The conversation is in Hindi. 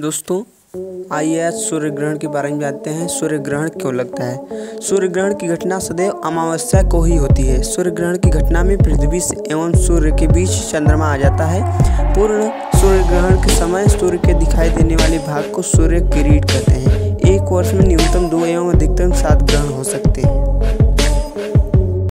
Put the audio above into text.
दोस्तों, आइए आज सूर्य ग्रहण के बारे में जानते हैं। सूर्य ग्रहण क्यों लगता है? सूर्य ग्रहण की घटना सदैव अमावस्या को ही होती है। सूर्य ग्रहण की घटना में पृथ्वी एवं सूर्य के बीच चंद्रमा आ जाता है। पूर्ण सूर्य ग्रहण के समय सूर्य के दिखाई देने वाले भाग को सूर्य किरीट कहते हैं। एक वर्ष में न्यूनतम दो एवं अधिकतम सात ग्रहण हो सकते हैं